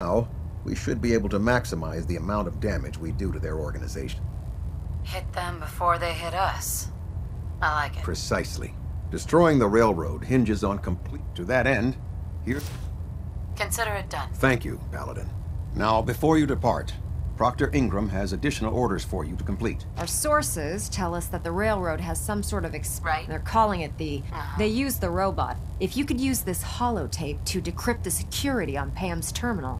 Now, we should be able to maximize the amount of damage we do to their organization. Hit them before they hit us. I like it. Precisely. Destroying the railroad hinges on complete... To that end, here... Consider it done. Thank you, Paladin. Now, before you depart, Proctor Ingram has additional orders for you to complete. Our sources tell us that the railroad has some sort of ex- Right. They're calling it the. Uh-huh. They use the robot. If you could use this holotape to decrypt the security on Pam's terminal,